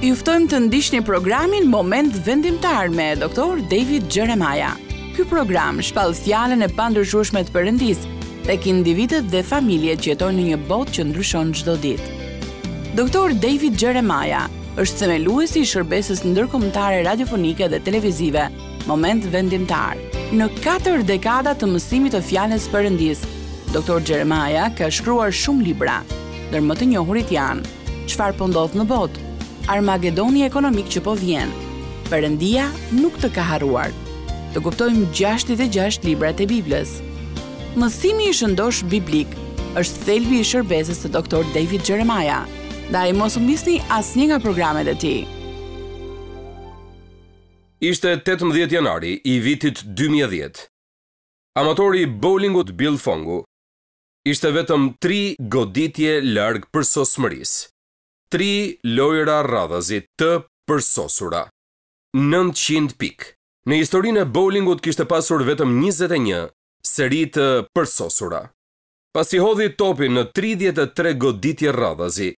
Ju ftojmë të ndiqni programin Moment Vendimtar me Dr. David Jeremiah. Ky program shpall fjalën e pandryshueshme të Perëndisë tek individët dhe familjet që jetojnë në një botë që ndryshon çdo ditë. Dr. David Jeremiah është themeluesi i shërbesës ndërkombëtare radiofonike dhe televizive Moment vendimtar. Në katër dekada të mësimit të fjalës së Perëndisë, Doktor Xheremaja ka shkruar shumë libra, ndër më të njohurit janë Çfarë po ndodh në botë? Armagedoni ekonomik që po vjen. Perëndia nuk të ka harruar. Të kuptojmë 66 librat e Biblës. Mësimi i shëndoshë biblik është thelbi i shërbesës së Doktor David Xheremaja. Ndaj mos humbisni asnjë nga programet e tij. Ishte tetëmbëdhjetë janari i vitit dy mijë e dhjetë. Amatori i boulingut Bill Fongu ishte vetëm tri goditje larg përsosmërisë, tri lojëra radhazi të përsosura, nëntëqind pikë. Në historinë e boulingut kishte pasur vetëm njëzet e një seri të përsosura. Pasi hodhi topin në tridhjetë e tre goditje radhazi,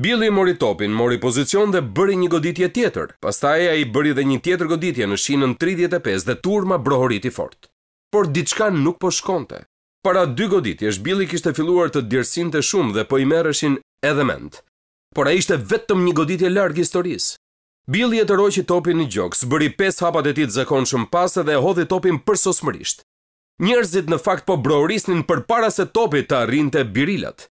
Billy mori topin, mori pozicion dhe bëri një goditje tjetër. Pastaj ai bëri dhe një tjetër goditje në shinën tridhjetë e pesë dhe turma brohoriti fort. Por diçka nuk po shkonte. Para dy goditjesh, Billy kishte filluar të djersinte shumë dhe po i merreshin edhe mendtë. Por ai ishte vetëm një goditje larg historisë. Billy e tërhoqi topin në gjoks, bëri pesë hapat e tij të zakonshëm pas dhe e hodhi topin përsosmërisht. Njerëzit në fakt po brohorisnin përpara se topi të arrinte birilat.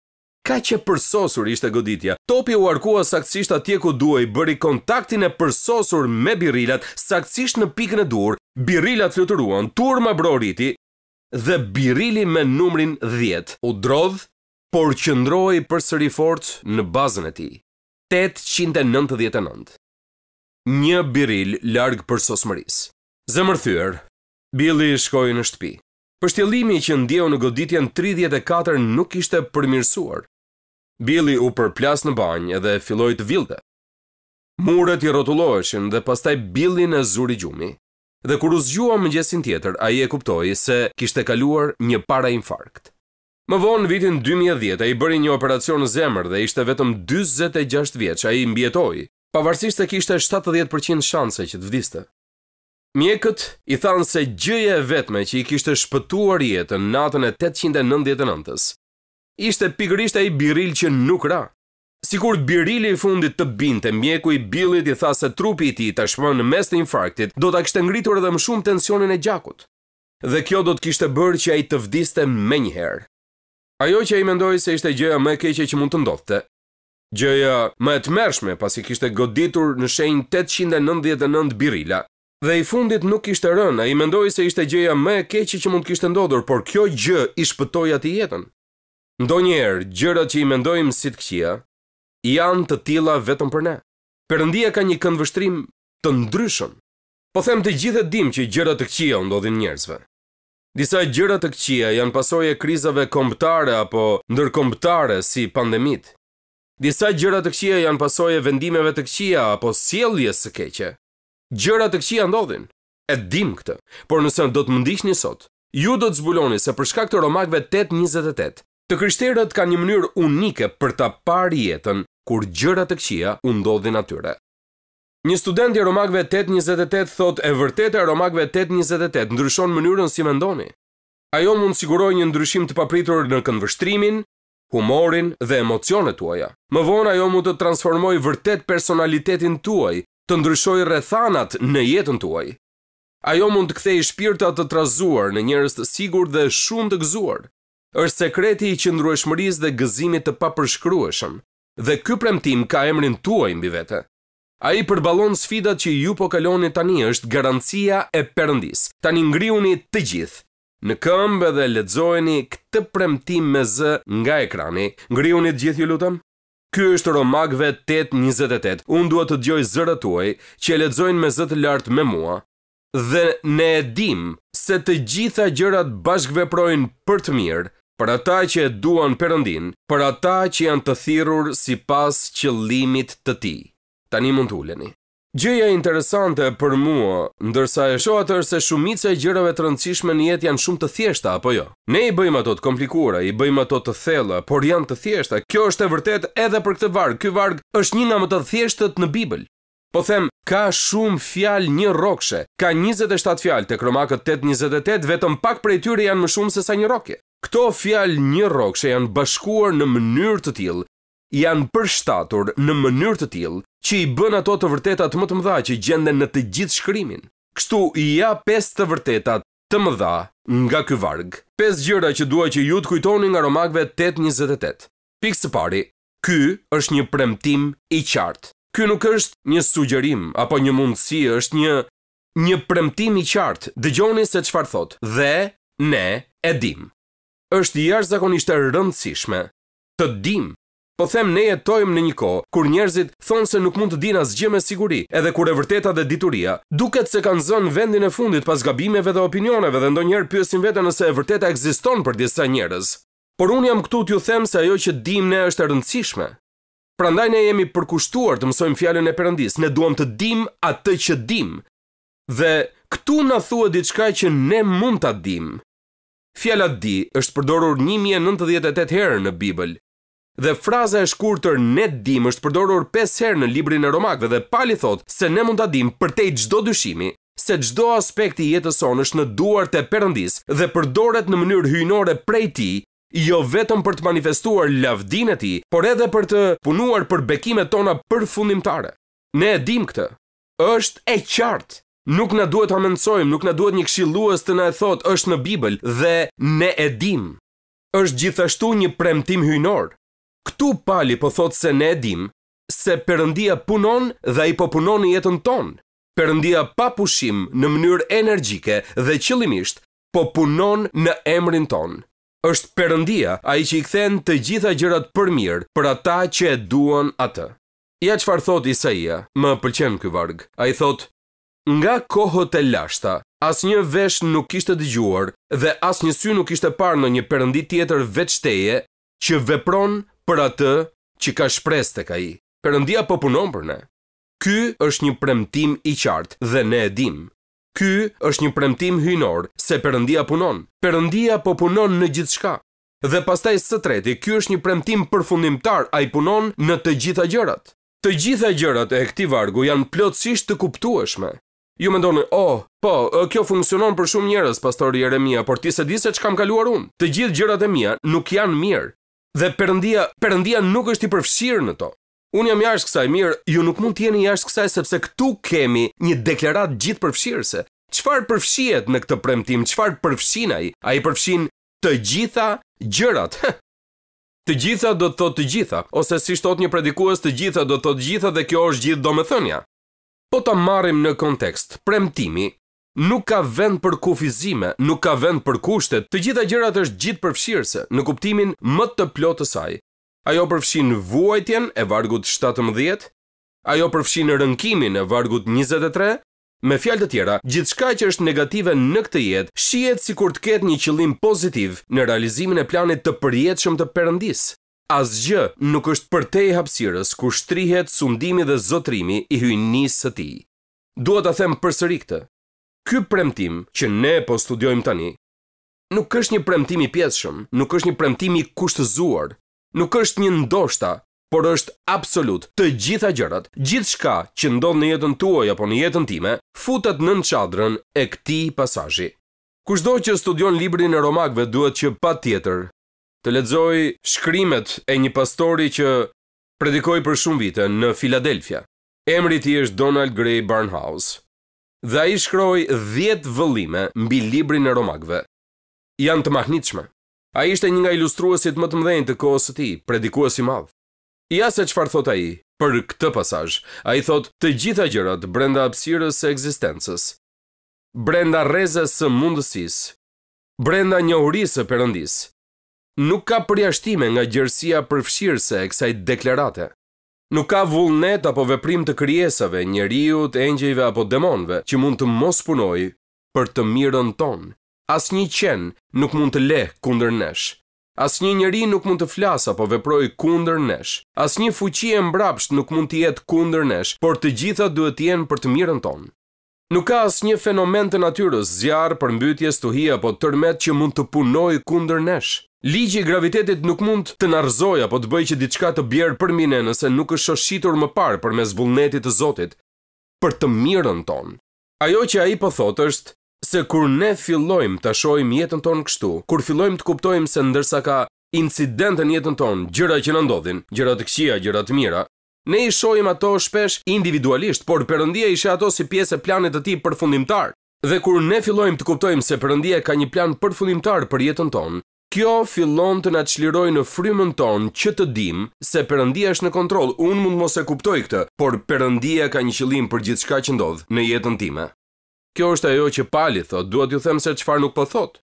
Kaq e përsosur ishte goditja, topi u harkua saktësisht atje ku duhej, bëri kontaktin e përsosur me birilat, saktësisht në pikën e duhur, birilat fluturuan, turma brohoriti, dhe birili me numrin dhjetë u drodh, por qëndroi përsëri fort në bazën e tij, tetëqind e nëntëdhjetë e nëntë, një biril larg përsosmërisë. Zemërthyer, Billi shkoi në shtëpi. Pështjellimi që ndjeu në goditjen tridhjetë e katër nuk ishte përmirësuar. Billy u përplas në banjë dhe filloi të villte. Muret i rrotulloheshin dhe pastaj Billyn e zuri gjumi, dhe kur u zgjua mëngjesin tjetër, ai e kuptoi se kishte kaluar një parainfarkt. Më vonë në vitin dy mijë e dhjetë, ai bëri një operacion në zemër dhe ishte vetëm dyzet e gjashtë vjeç, ai mbijetoi, pavarësisht se kishte shtatëdhjetë për qind shanse që të vdiste. Mjekët i thanë se gjëja e vetme që i kishte shpëtuar jetën natën e tetëqind e nëntëdhjetë e nëntës, ishte pikërisht ai biril që nuk ra. Sikur birili i fundit të binte, mjeku i Billit i tha se trupi i tij tashmë në mes të infarktit do ta kishte ngritur edhe më shumë tensionin e gjakut, dhe kjo do të kishte bërë që ai të vdiste menjëherë. Ajo që ai mendoi se ishte gjëja më e keqe që mund të ndodhte, gjëja më e tmerrshme pasi kishte goditur në shenjë tetëqind e nëntëdhjetë e nëntë birila. Dhe i fundit nuk kishte rënë, ai mendoi se ishte gjëja më e keqe që mund të kishte ndodhur, por kjo gjë i shpëtoi atij jetën. Ndonjëherë, gjërat që i mendojmë si të këqija, janë të tilla vetëm për ne. Perëndia ka një këndvështrim të ndryshëm. Po them të gjithë e dimë që gjëra të këqija u ndodhin njerëzve. Disa gjëra të këqija janë pasojë e krizave kombëtare apo ndërkombëtare si pandemitë. Disa gjëra të këqija janë pasojë e vendimeve të këqija apo sjelljes së keqe. Gjëra të këqija ndodhin. E dimë këtë. Por nëse do të më ndiqni sot, ju do të zbuloni se për shkak të Romakëve tetë njëzet e tetë, Të krishterët kanë një mënyrë unike për ta parë jetën kur gjëra të këqija u ndodhin atyre. Një student i Romakëve tetë njëzet e tetë thotë e vërteta e Romakëve tetë njëzet e tetë ndryshon mënyrën si mendoni. Ajo mund të sigurojë një ndryshim të papritur në këndvështrimin, humorin dhe emocionet tuaja. Më vonë ajo mund të transformojë vërtet personalitetin tuaj, të ndryshojë rrethanat në jetën tuaj. Ajo mund të kthejë shpirtra të trazuar në njerëz të sigurt dhe shumë të gëzuar. Është sekreti i qëndrueshmërisë dhe gëzimit të papërshkrueshëm. Dhe ky premtim ka emrin tuaj mbi vete. Ai përballon sfidat që ju po kaloni tani është garancia e Perëndisë. Tani ngrihuni të gjithë në këmbë dhe lexojeni këtë premtim me zë nga ekrani. Ngrihuni të gjithë ju lutem? Ky është Romakëve tetë njëzet e tetë. Unë dua të dëgjoj zërat tuaj që e lexojnë me zë të lartë me mua. Dhe ne e dimë se të gjitha gjërat bashkëveprojnë për të mirë për ata që e duan Perëndinë, për ata që janë të thirrur sipas qëllimit të tij. Tani mund të uleni. Gjëja interesante për mua, ndërsa e shoh atë është se shumica e gjërave të rëndësishme në jetë janë shumë të thjeshta, apo jo? Ne i bëjmë ato të komplikuara, i bëjmë ato të thella, por janë të thjeshta. Kjo është e vërtetë edhe për këtë varg. Ky varg është një nga më të thjeshtët në Bibël. Po them, ka shumë fjalë njërrokëshe, ka njëzet e shtatë fjalë, tek Romakët tetë njëzet e tetë, vetëm pak prej tyre janë më shumë se sa një rrokje. Këto fjalë njërrokëshe janë bashkuar në mënyrë të tillë, janë përshtatur në mënyrë të tillë, që i bën ato të vërtetat më të mëdha që gjenden në të gjithë shkrimin. Kështu ja pesë të vërteta të mëdha nga ky varg. Pesë gjëra që dua që ju të kujtoni nga Romakëve tetë njëzet e tetë. Pikë së pari, Ky është një premtim i qartë. Ky nuk është një sugjerim apo një mundësi, është një premtim i qartë. Dëgjoni se çfarë thotë dhe ne e dimë. Është jashtëzakonisht e rëndësishme të dimë. Po them ne jetojmë në një kohë kur njerëzit thonë se nuk mund të dinë asgjë me siguri, edhe kur e vërteta dhe dituria duket se kanë zënë vendin e fundit pas gabimeve dhe opinioneve dhe ndonjëherë pyesin veten nëse e vërteta ekziston për disa njerëz. Por unë jam këtu t'ju them se ajo që dimë ne është e rëndësishme. Prandaj ne jemi përkushtuar të mësojmë Fjalën e Perëndisë. Ne duam të dimë atë që dimë. Dhe këtu na thuhet diçka që ne mund ta dimë. Fjala di është përdorur një mijë e nëntëdhjetë e tetë herë në Bibël. Dhe fraza e shkurtër ne dimë është përdorur pesë herë në librin e Romakëve dhe Pali thotë se ne mund ta dimë përtej çdo dyshimi. se çdo aspekt i jetës sonë është në duart e Perëndisë dhe përdoret në mënyrë hyjnore prej Tij, jo vetëm për të manifestuar lavdinë e Tij, por edhe për të punuar për bekimet tona përfundimtare. Ne e dimë këtë. Është e qartë. Nuk na duhet ta hamendësojmë, nuk na duhet një këshillues të na e thotë, është në Bibël dhe ne e dimë. Është gjithashtu një premtim hyjnor. Këtu Pali po thotë se ne e dimë se Perëndia punon dhe Ai po punon në jetën tonë. Perëndia pa pushim në mënyrë energjike dhe qëllimisht po punon në emrin tonë. Është Perëndia ai që i kthen të gjitha gjërat për mirë për ata që e duan atë. Ja çfarë thotë Isaia, më pëlqen ky varg. Ai thotë, Nga kohët e lashta, asnjë vesh nuk kishte dëgjuar dhe asnjë sy nuk kishte parë ndonjë perëndi tjetër veç teje që vepron për atë që ka shpresë tek ai. Perëndia po punon për ne. Ky është një premtim i qartë dhe ne e dimë. Ky është një premtim hyjnor se Perëndia punon. Perëndia po punon në gjithçka. Dhe pastaj së treti, ky është një premtim përfundimtar, ai punon në të gjitha gjërat. Të gjitha gjërat e këtij vargu janë plotësisht të kuptueshme. Ju mendoni, oh, po, kjo funksionon për shumë njerëz, pastor Jeremia, por ti s'e di se ç'kam kaluar unë. Të gjithë gjërat e mia nuk janë mirë. Dhe Perëndia, Perëndia nuk është i përfshirë në to. Unë jam jashtë kësaj, mirë, ju nuk mund të jeni jashtë kësaj sepse këtu kemi një deklaratë gjithëpërfshirëse. Çfarë përfshihet në këtë premtim? Çfarë përfshin ai? Ai përfshin të gjitha gjërat. Hë! Të gjitha do të thotë të gjitha, ose siç thotë një predikues, të gjitha do të thotë të gjitha dhe kjo është gjithë domethënia. Po ta marrim në kontekst, premtimi nuk ka vend për kufizime, nuk ka vend për kushte, të gjitha gjërat është gjithëpërfshirëse, në kuptimin më të plotë të saj. Ajo përfshin vuajtjen e vargut shtatëmbëdhjetë? Ajo përfshin rënkimin e vargut njëzet e tre? Me fjalë të tjera, gjithçka që është negative në këtë jetë shihet sikur të ketë një qëllim pozitiv në realizimin e planit të përjetshëm të Perëndisë. Asgjë nuk është përtej hapësirës ku shtrihet sundimi dhe zotërimi i hyjnisë së Tij. Duhet ta them përsëri këtë. Ky premtim që ne po studiojmë tani, Nuk është një premtim i pjesshëm, nuk është një premtim i kushtëzuar, nuk është një ndoshta, por është absolut. Të gjitha gjërat, gjithçka që ndodh në jetën tuaj apo në jetën time, futet nën çadrën e këtij pasazhi. Kushdo që studion librin e Romakëve duhet që patjetër të lexojë shkrimet e një pastori që predikoi për shumë vite në Filadelfia. Emri i tij është Donald Grey Barnhouse. Dhe ai shkroi dhjetë vëllime mbi librin e Romakëve. Janë të mahnitshme. Ai ishte një nga ilustruesit më të mëdhenj të kohës së tij, predikues i madh. Ja se çfarë thotë ai për këtë pasazh. Ai thotë, Të gjitha gjërat brenda hapësirës së ekzistencës, brenda rrezes së mundësisë, brenda njohurisë së Perëndisë, nuk ka përjashtime nga gjerësia përfshirëse e kësaj deklarate. Nuk ka vullnet apo veprim të krijesave, njeriut, engjëjve apo demonëve, që mund të mos punojë për të mirën tonë. Asnjë qen nuk mund të lehë kundër nesh. Asnjë njeri nuk mund të flasë apo veprojë kundër nesh. Asnjë fuqi e mbrapshtë nuk mund të jetë kundër nesh, por të gjitha duhet të jenë për të mirën tonë. Nuk ka asnjë fenomen të natyrës, zjarr, përmbytje, stuhi apo tërmet që mund të punojë kundër nesh. Ligji i gravitetit nuk mund të na rrëzojë apo të bëjë që diçka të bjerë përmbi ne nëse nuk është shoshitur më parë përmes vullnetit të Zotit për të mirën tonë. Ajo që ai po thotë është se kur ne fillojmë ta shohim jetën tonë kështu, kur fillojmë të kuptojmë se ndërsa ka incidente në jetën tonë, gjëra që na ndodhin, gjëra të këqija, gjëra të mira, Ne i shohim ato shpesh individualisht, por Perëndia i sheh ato si pjesë e planit të tij përfundimtar. Dhe kur ne fillojmë të kuptojmë se Perëndia ka një plan përfundimtar për jetën tonë, kjo fillon të na çlirojë në frymën tonë që të dimë se Perëndia është në kontroll. Unë mund të mos e kuptoj këtë, por Perëndia ka një qëllim për gjithçka që ndodh në jetën time. Kjo është ajo që Pali thotë, duhet t'ju them se çfarë nuk po thotë.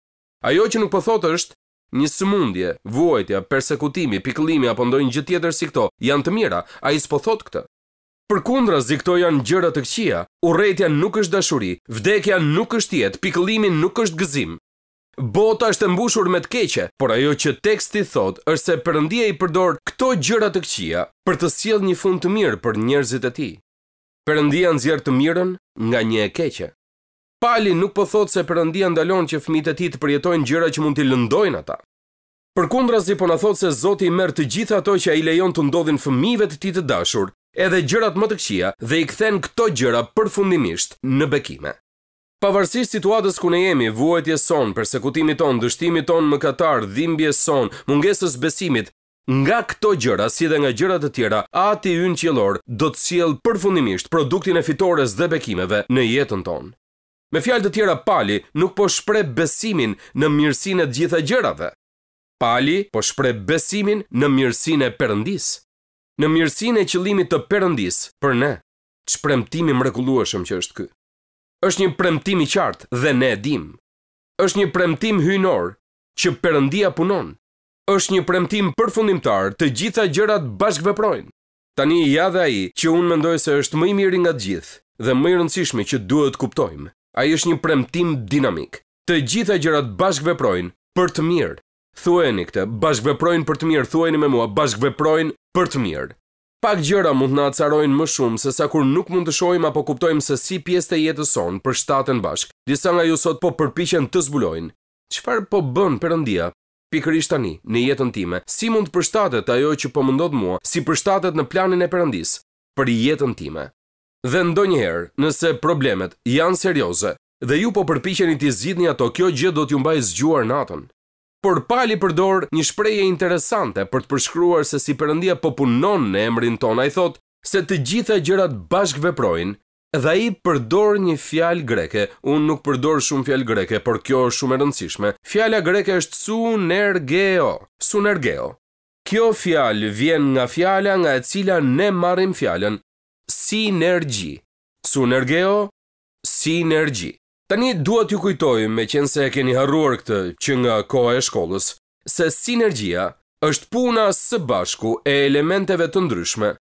Ajo që nuk po thotë është, Një sëmundje, vuajtja, persekutimi, pikëllimi apo ndonjë gjë tjetër si këto, janë të mira, ai s'po thotë këtë. Përkundrazi këto janë gjëra të këqija, urrejtja nuk është dashuri, vdekja nuk është jetë, pikëllimi nuk është gëzim. Bota është e mbushur me të keqe, por ajo që teksti thotë është se Perëndia i përdor këto gjëra të këqija për të sjellë një fund të mirë për njerëzit e tij. Perëndia nxjerr të mirën nga një e keqe. Pali nuk po thotë se Perëndia ndalon që fëmijët e tij të përjetojnë gjëra që mund t'i lëndojnë ata. Përkundrazi po na thotë se Zoti i merr të gjitha ato që ai lejon t'u ndodhin fëmijëve të tij të dashur, edhe gjërat më të këqija dhe i kthen këto gjëra përfundimisht në bekime. Pavarësisht situatës ku ne jemi, vuajtjes sonë, persekutimit tonë, dështimit tonë mëkatar, dhimbjes sonë, mungesës besimit, Nga këto gjëra, si dhe nga gjëra të tjera, Ati ynë qiellor do të sjellë përfundimisht produktin e fitores dhe bekimeve në jetën tonë. Me fjalë të tjera, Pali nuk po shpreh besimin në mirësinë e të gjitha gjërave. Pali po shpreh besimin në mirësinë e Perëndisë. Në mirësinë e qëllimit të Perëndisë për ne. Ç'premtim i mrekullueshëm që është ky! Është një premtim i qartë dhe ne e dimë. Është një premtim hyjnor që Perëndia punon Është një premtim përfundimtar, të gjitha gjërat bashkëveprojnë! Tani ja dhe ai që unë mendoj se është më i miri nga të gjithë dhe më i rëndësishmi që duhet të kuptojmë. Ai është një premtim dinamik. Të gjitha gjërat bashkëveprojnë për të mirë! Thueni këtë, bashkëveprojnë për të mirë, thueni me mua, bashkëveprojnë për të mirë! Pak gjëra mund të na acarojnë më shumë se sa kur nuk mund të shohim apo kuptojmë se si pjesë të jetës sonë përshtaten bashkë. Disa nga ju sot po përpiqen të zbulojnë. Çfarë po bën Perëndia? Pikërisht tani, në jetën time, si mund të përshtatet ajo që po më ndodh mua, si përshtatet në planin e Perëndisë për jetën time? Dhe ndonjëherë, nëse problemet janë serioze dhe ju po përpiqeni t'i zgjidhni ato, kjo gjë do t'ju mbajë zgjuar natën. Por Pali përdor një shprehje interesante për të përshkruar se si Perëndia po punon në emrin tonë. Ai thotë se të gjitha gjërat bashkëveprojnë Dhe ai përdor një fjalë greke, unë nuk përdor shumë fjalë greke, por kjo është shumë e rëndësishme. Fjala greke është sunergeo, sunergeo. Kjo fjalë vjen nga fjala nga e cila ne marrim fjalën sinergji, sunergeo, sinergji. Tani dua t'ju kujtoj, meqenëse e keni harruar këtë që nga koha e shkollës, se sinergjia është puna së bashku e elementeve të ndryshme,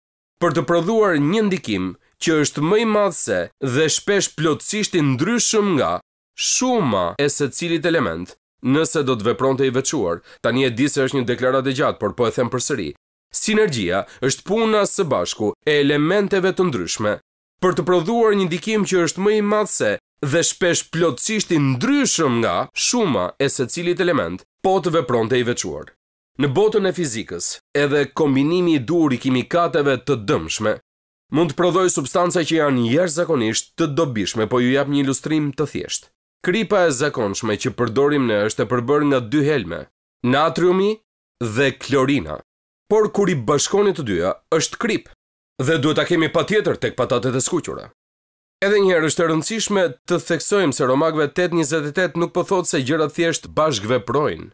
për të prodhuar një ndikim që është më i madh se, dhe shpesh plotësisht i ndryshëm nga, shuma e secilit element, nëse do të vepronte i veçuar, tani e di se është një deklaratë e gjatë, por po e them përsëri, sinergjia është puna së bashku e elementeve të ndryshme, për të prodhuar një ndikim që është më i madh se, dhe shpesh plotësisht i ndryshëm nga, shuma e secilit element, po të vepronte i veçuar. Në botën e fizikës, edhe kombinimi i duhur i kimikateve të dëmshme mund të prodhojë substanca që janë jashtëzakonisht të dobishme, po ju jap një ilustrim të thjeshtë. Kripa e zakonshme që përdorim ne është e përbërë nga dy helme, natriumi dhe klorina. Por kur i bashkoni të dyja, është kripë dhe duhet ta kemi patjetër tek patatet e skuqura. Edhe një herë është e rëndësishme të theksojmë se Romakëve tetë njëzet e tetë nuk po thotë se gjërat thjesht bashkëveprojnë.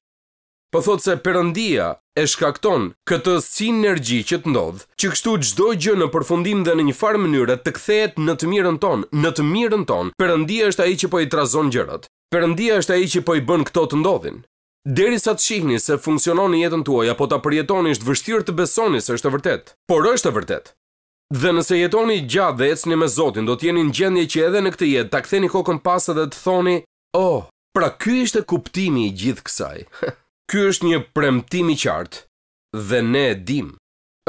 Po thotë se Perëndia e shkakton këtë sinergji që të ndodhë, që kështu çdo gjë në përfundim dhe në një farë mënyre të kthehet në të mirën tonë, në të mirën tonë, Perëndia është ai që po i trazon gjërat. Perëndia është ai që po i bën këto të ndodhin. Derisa të shihni se funksionon në jetën tuaj apo ta përjetoni është vështirë të besoni se është e vërtetë, por është e vërtetë. Dhe nëse jetoni gjatë dhe ecni me Zotin do të jeni në gjendje që edhe në këtë jetë ta ktheni kokën pas edhe të thoni, Oh! Pra ky ishte kuptimi i gjithë kësaj. Hë! Ky është një premtim i qartë dhe ne e dimë.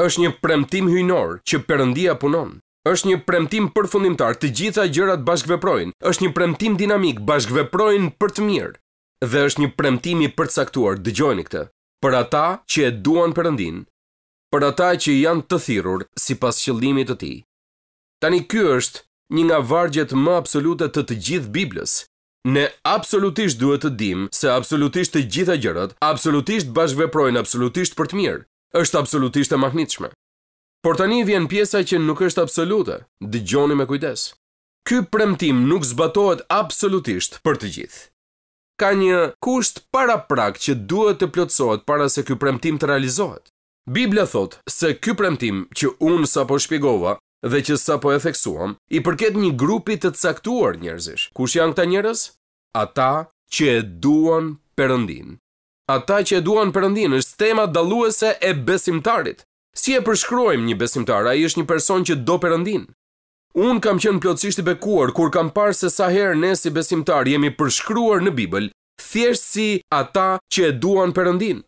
Është një premtim hyjnor që Perëndia punon. Është një premtim përfundimtar, të gjitha gjërat bashkëveprojnë. Është një premtim dinamik, bashkëveprojnë për të mirë. Dhe është një premtim i përcaktuar, dëgjojeni këtë, për ata që e duan Perëndinë, për ata që janë të thirrur sipas qëllimit të tij. Tani ky është një nga vargjet më absolute të të gjithë Biblës. Ne absolutisht duhet të dimë se absolutisht të gjitha gjërat absolutisht bashkëveprojnë absolutisht për të mirë. Është absolutisht e mahnitshme. Por tani vjen pjesa që nuk është absolute, dëgjoni me kujdes. Ky premtim nuk zbatohet absolutisht për të gjithë. Ka një kusht paraprak që duhet të plotësohet para se ky premtim të realizohet. Bibla thotë se ky premtim që unë sapo shpjegova dhe që sapo e theksuam, i përket një grupi të caktuar njerëzish. Kush janë këta njerëz? Ata që e duan Perëndinë. Ata që e duan Perëndinë është tema dalluese e besimtarit. Si e përshkruajmë një besimtar? Ai është një person që do Perëndinë. Unë kam qenë plotësisht i bekuar kur kam parë se sa herë ne si besimtarë jemi përshkruar në Bibël thjesht si ata që e duan Perëndinë.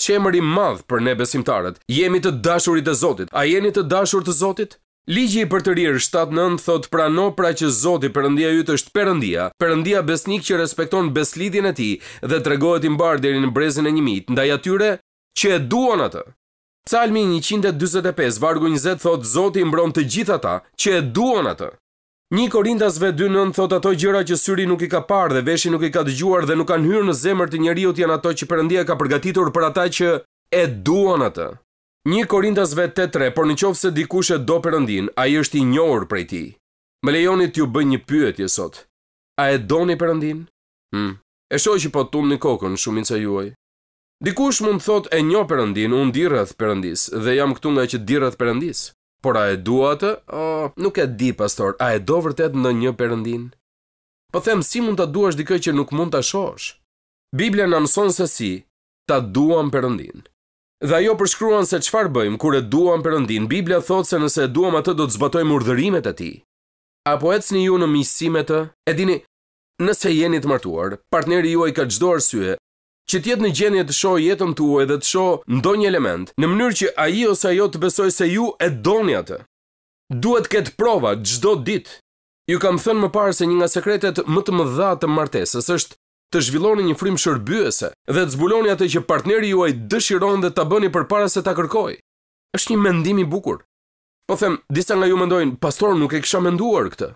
Ç'emër i madh për ne besimtarët, jemi të dashurit e Zotit, a jeni të dashur të Zotit? Ligji i Përtërirë shtatë nëntë thotë prano pra që Zoti Perëndia yt është Perëndia, Perëndia besnik që respekton besëlidhjen e tij dhe tregohet i mbarë deri në brezin e njëmijtë, ndaj atyre që e duan atë. Psalmi njëqind e dyzet e pesë vargu njëzet thotë Zoti i mbron të gjithë ata që e duan atë. Një Korintasve dy nëntë thotë ato gjëra që syri nuk i ka parë dhe veshi nuk i ka dëgjuar dhe nuk kanë hyrë në zemër të njeriut janë ato që Perëndia ka përgatitur për ata që e duan atë. Një Korintasve tetë tre por në qoftë se dikush e do Perëndinë, ai është i njohur prej tij. Më lejoni t'ju bëj një pyetje sot, A e doni Perëndinë? Hm. E shoh që po tundni kokën, shumica juaj. Dikush mund të thotë e njoh Perëndinë, unë di rreth Perëndisë dhe jam këtu ngaqë di rreth Perëndisë. Por a e dua atë? Oh, nuk e di, pastor, a e do vërtet ndonjë Perëndinë? Po them, si mund ta duash dikë që nuk mund ta shohësh? Bibla na mëson se si ta duam Perëndinë. Dhe ajo përshkruan se çfarë bëjmë kur e duam Perëndinë. Bibla thotë se nëse e duam atë do të zbatojmë urdhërimet e tij. A po ecni ju në miqësi me të? E dini, nëse jeni të martuar, partneri juaj ka çdo arsye që të jetë në gjendje të shohë jetën tuaj dhe të shohë ndonjë element, në mënyrë që ai ose ajo të besojë se ju e doni atë. Duhet të ketë prova çdo ditë. Ju kam thënë më parë se një nga sekretet më të mëdha të martesës është të zhvilloni një frymë shërbyese dhe të zbuloni atë që partneri juaj dëshiron dhe ta bëni përpara se ta kërkojë. Është një mendim i bukur. Po them, disa nga ju mendojnë, pastor, nuk e kisha menduar këtë.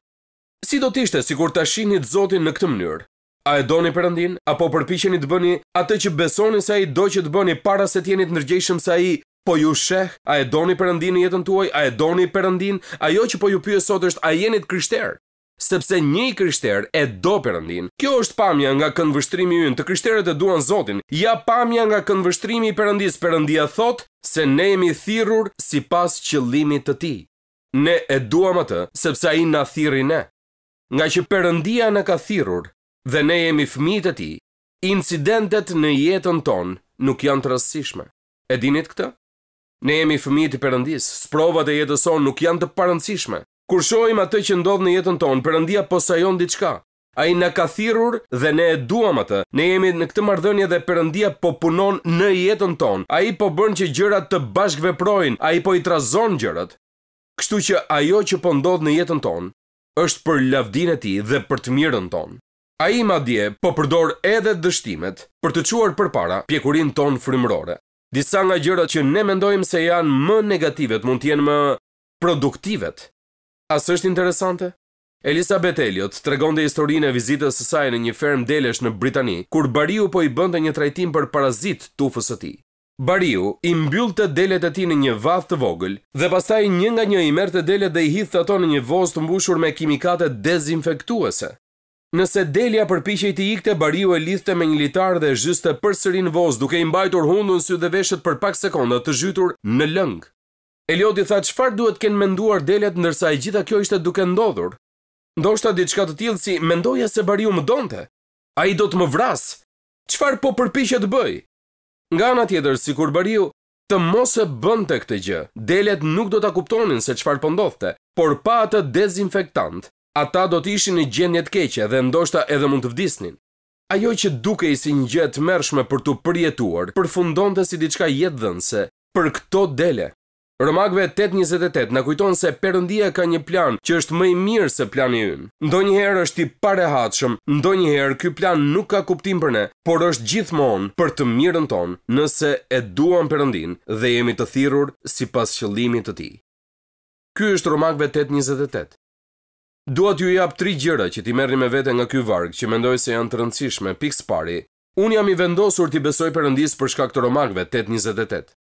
Si do të ishte sikur ta shihnit Zotin në këtë mënyrë? A e doni Perëndinë, a po përpiqeni të bëni atë që besoni se ai do që të bëni para se të jeni të ndërgjegjshëm se ai po ju sheh? A e doni Perëndinë në jetën tuaj? A e doni Perëndinë? Ajo që po ju pyes sot është a jeni të krishterë? Sepse një i krishterë e do Perëndinë. Kjo është pamja nga këndvështrimi ynë, të krishterët e duan Zotin. Ja pamja nga këndvështrimi i Perëndisë, Perëndia thotë se ne jemi thirrur sipas qëllimit të Tij. Ne e duam Atë, sepse Ai na thirri ne. Ngaqë Perëndia na ka thirrur dhe ne jemi fëmijët e Tij, incidentet në jetën tonë nuk janë të rastësishme. E dinit këtë? Ne jemi fëmijët e Perëndisë, sprovat e jetës sonë nuk janë të parëndësishme. Kur shohim atë që ndodh në jetën tonë, Perëndia po sajon diçka. Ai na ka thirrur dhe ne e duam atë. Ne jemi në këtë marrëdhënie dhe Perëndia po punon në jetën tonë. Ai po bën që gjërat të bashkëveprojnë, ai po i trazon gjërat. Kështu që ajo që po ndodh në jetën tonë, është për lavdinë e tij dhe për të mirën tonë. Ai madje po përdor edhe dështimet për të çuar përpara pjekurinë tonë frymërore. Disa nga gjërat që ne mendojmë se janë më negativet mund të jenë më produktivet. A s'është interesante? Elisabeth Elliot tregonte historinë e vizitës së saj në një fermë delesh në Britani, kur bariu po i bënte një trajtim për parazitët tufës së tij. Bariu i mbyllte delet e tij në një vathë të vogël dhe pastaj një nga një i merrte delet dhe i hidhte ato në një vozë të mbushur me kimikate dezinfektuese. Nëse delja përpiqej të ikte, Bariu e lidhte me një litar dhe e zhyste përsëri në vozë, duke i mbajtur hundën, sytë dhe veshët për pak sekonda të zhytur në lëng. Elioti tha çfarë duhet të kenë menduar delet ndërsa e gjitha kjo ishte duke ndodhur. Ndoshta diçka të tillë si, Mendoja se Bariu më donte! Ai do të më vrasë! Çfarë po përpiqet të bëjë? Nga ana tjetër, sikur Bariu të mos e bënte këtë gjë, delet nuk do ta kuptonin se çfarë po ndodhte, por pa atë dezinfektant, ata do të ishin në gjendje të keqe dhe ndoshta edhe mund të vdisnin. Ajo që dukej si një gjë e tmerrshme për t'u përjetuar, përfundonte si diçka jetëdhënëse për këto dele. Romakëve tetë njëzet e tetë na kujton se Perëndia ka një plan që është më i mirë se plani ynë. Ndonjëherë është i parehatshëm, ndonjëherë ky plan nuk ka kuptim për ne, por është gjithmonë për të mirën tonë, nëse e duam Perëndinë dhe jemi të thirrur sipas qëllimit të tij. Ky është Romakëve tetë njëzet e tetë. Dua t'ju jap tri gjëra që t'i merrni me vete nga ky varg që mendoj se janë të rëndësishme, pikë së pari, Unë jam i vendosur t'i besoj Perëndisë për shkak të Romakëve tetë njëzet e tetë.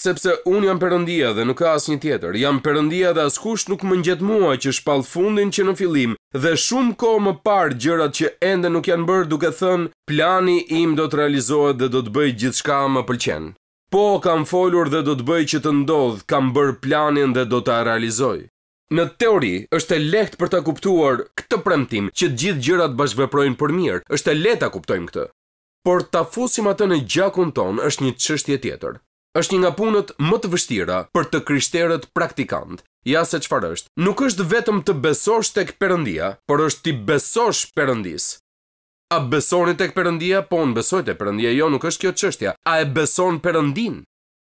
Sepse unë jam Perëndia dhe nuk ka asnjë tjetër, jam Perëndia dhe askush nuk më ngjet mua që shpall fundin që në fillim dhe shumë kohë më parë gjërat që ende nuk janë bërë duke thënë plani im do të realizohet dhe do të bëj gjithçka më pëlqen. Po, kam folur dhe do të bëj që të ndodhë, kam bërë planin dhe do ta realizoj. Në teori, është e lehtë për ta kuptuar këtë premtim që të gjithë gjërat bashkëveprojnë për mirë, është e lehtë ta kuptojmë këtë. Por ta fusim atë në gjakun tonë është një çështje tjetër. Është një nga punët më të vështira për të krishterët praktikantë. Ja se çfarë është. Nuk është vetëm të besosh tek Perëndia, por është t'i besosh Perëndisë. A besoni tek Perëndia? Po, unë besoj te Perëndia. Jo, nuk është kjo çështja. A e beson Perëndinë?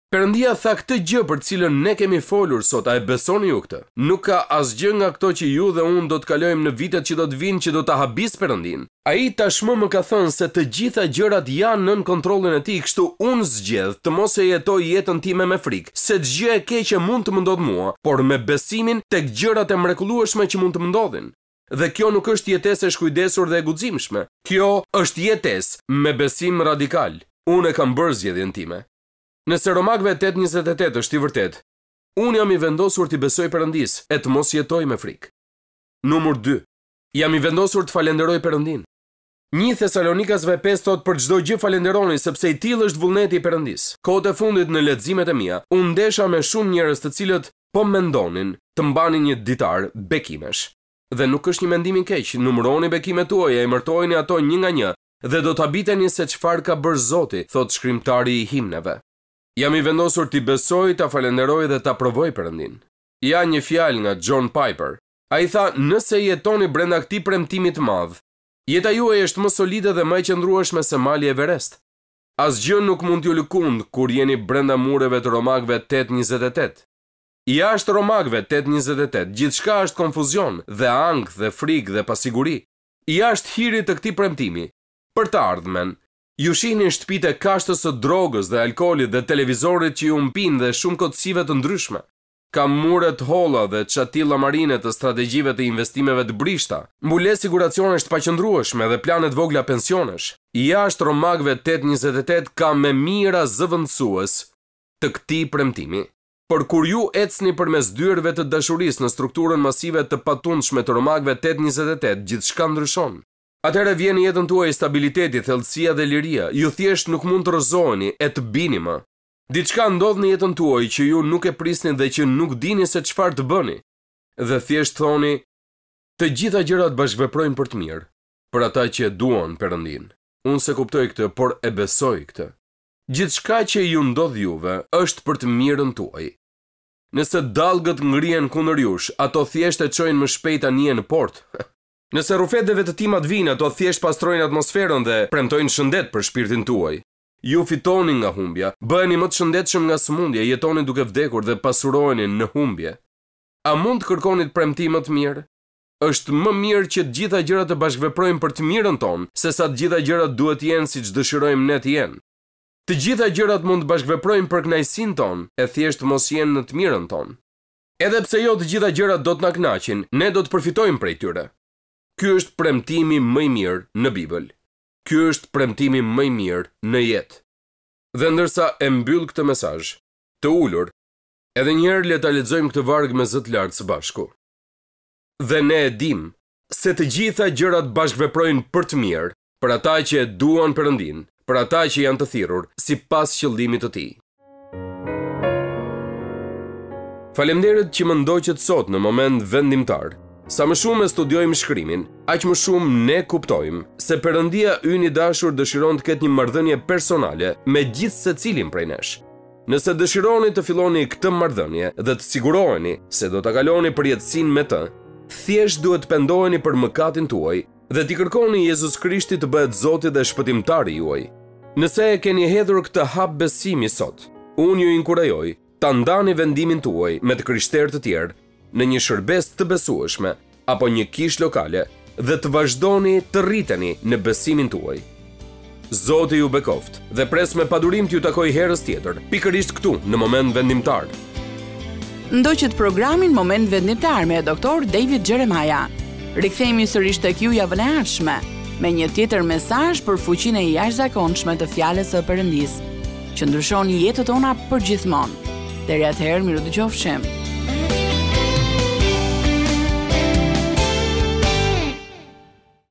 Perëndia tha këtë gjë për të cilën ne kemi folur sot, a e besoni ju këtë? Nuk ka asgjë nga këto që ju dhe unë do të kalojmë në vitet që do të vijnë që do ta habisë Perëndinë. Ai tashmë më ka thënë se të gjitha gjërat janë nën kontrollin e tij, kështu unë zgjedh të mos e jetoj jetën time me frikë se ç'gjë e keqe mund të më ndodhë mua, por me besimin tek gjërat e mrekullueshme që mund të më ndodhin. Dhe kjo nuk është jetesë e shkujdesur dhe e guximshme. Kjo është jetesë me besim radikal. Unë e kam bërë zgjedhjen time. Nëse Romakëve tetë njëzet e tetë është i vërtetë, unë jam i vendosur t'i besoj Perëndisë e të mos jetoj me frikë. Numër dy, jam i vendosur të falënderoj Perëndinë. Një Thesalonikasve pesë thotë për çdo gjë falënderoni sepse i tillë është vullneti i Perëndisë. Kohët e fundit në leximet e mia, u ndesha me shumë njerëz të cilët po mendonin të mbanin një ditar bekimesh. Dhe nuk është një mendim i keq, numëroni bekimet tuaja, emërtojini ato një nga një Dhe do të habiteni se çfarë ka bërë Zoti, thotë shkrimtari i himneve. Jam i vendosur t'i besoj, ta falënderoj dhe ta provoj Perëndinë. Ja një fjalë nga John Piper. Ai tha, Nëse jetoni brenda këtij premtimi të madh, jeta juaj është më solide dhe më e qëndrueshme se Mali Everest. Asgjë nuk mund t'ju lëkundë kur jeni brenda mureve të Romakëve tetë njëzet e tetë. Jashtë Romakëve tetë njëzet e tetë, gjithçka është konfuzion, dhe ankth, dhe frikë, dhe pasiguri. Jashtë hirit të këtij premtimi, për të ardhmen, ju shihni shtëpitë e kashtës së drogës dhe alkoolit dhe televizorit që ju mpinë dhe shumë kotësive të ndryshme. Ka mure të holla dhe çati llamarine të strategjive të investimeve të brishta, mbulesa siguracionesh të paqëndrueshme dhe plane të vogla pensionesh. Jashtë Romakëve tetë njëzet e tetë ka me mijëra zëvendësues të këtij premtimi. Por kur ju ecni përmes dyerve të dashurisë në strukturën masive të patundshme të Romakëve tetë njëzet e tetë, gjithçka ndryshon. Atëherë vjen në jetën tuaj stabiliteti, thellësia dhe liria. Ju thjesht nuk mund të rrëzoheni e të bini më. Diçka ndodh në jetën tuaj që ju nuk e prisni dhe që nuk dini se çfarë të bëni. Dhe thjesht thoni, Të gjitha gjërat bashkëveprojnë për të mirë, për ata që e duan Perëndinë. Unë s'e kuptoj këtë, por e besoj këtë. Gjithçka që ju ndodh juve është për të mirën tuaj. Nëse dallgët ngrihen kundër jush, ato thjesht e çojnë më shpejt anijen në port. Nëse rrufet dhe vetëtimat vijnë, ato thjesht pastrojnë atmosferën dhe premtojnë shëndet për shpirtin tuaj. Ju fitoni nga humbja, bëheni më të shëndetshëm nga sëmundja, jetoni duke vdekur dhe pasuroheni në humbje. A mund të kërkonit premtim më të mirë? Është më mirë që të gjitha gjërat të bashkëveprojnë për të mirën tonë, sesa të gjitha gjërat duhet të jenë siç dëshirojmë ne të jenë. Të gjitha gjërat mund të bashkëveprojnë për kënaqësinë tonë, e thjesht mos jenë në të mirën tonë. Edhe pse jo të gjitha gjërat do të na kënaqin, ne do të përfitojmë prej tyre. Ky është premtimi më i mirë në Bibël. Ky është premtimi më i mirë në jetë. Dhe ndërsa e mbyll këtë mesazh, të ulur, edhe një herë le ta lexojmë këtë varg me zë të lartë së bashku. Dhe ne e dimë se të gjitha gjërat bashkëveprojnë për të mirë për ata që e duan Perëndinë, për ata që janë të thirrur sipas qëllimit të tij. Faleminderit që më ndoqët sot në moment vendimtar. Sa më shumë e studiojmë shkrimin, aq më shumë ne kuptojmë se Perëndia ynë i dashur dëshiron të ketë një marrëdhënie personale me gjithsecilin prej nesh. Nëse dëshironi të filloni këtë marrëdhënie dhe të siguroheni se do ta kaloni përjetësinë me të, thjesht duhet të pendoheni për mëkatin tuaj dhe t'i kërkoni Jezus Krishtit të bëhet Zoti dhe Shpëtimtari juaj. Nëse e keni hedhur këtë hap besimi sot, unë ju inkurajoj ta ndani vendimin tuaj me të krishterë të tjerë në një shërbesë të besueshme apo një kishë lokale dhe të vazhdoni të rriteni në besimin tuaj. Zoti ju bekoftë dhe pres me padurim t'ju takoj herën tjetër, pikërisht këtu në moment vendimtar. Ndoqët programin Moment Vendimtar me Dr. David Jeremiah. Rikthehemi sërish tek ju javën e ardhshme me një tjetër mesazh për fuqinë e jashtëzakonshme të fjalës së Perëndisë. që ndryshon jetët tona përgjithmonë. Deri atëherë, mirudëgjofshim.